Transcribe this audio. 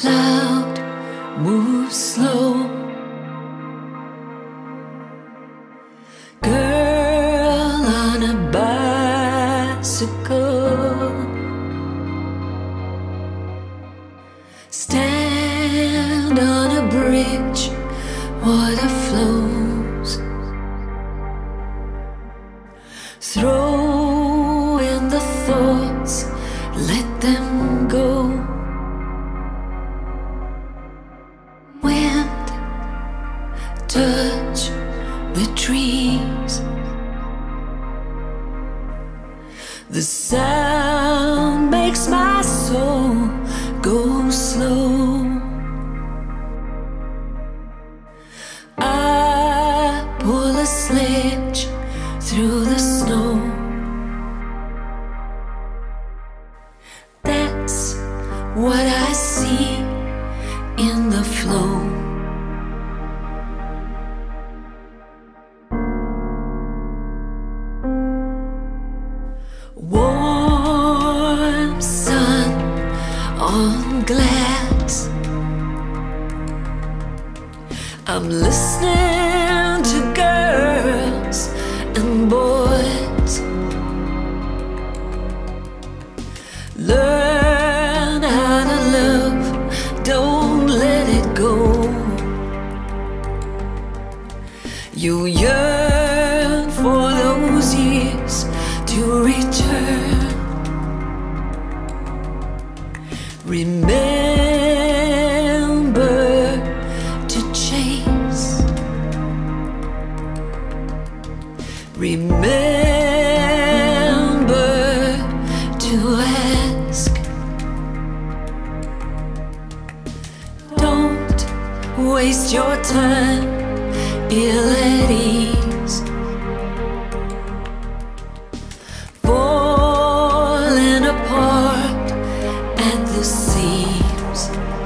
cloud moves slow. Girl on a bicycle. Stand on a bridge, water flows. Throw in the thoughts, touch the trees. The sound makes my soul go slow. I pull a sledge through the snow. That's what I see glass. I'm listening to girls and boys. Learn how to love, don't let it go. You yearn for those years to return. Remember to chase. Remember to ask. Don't waste your time ill at. seems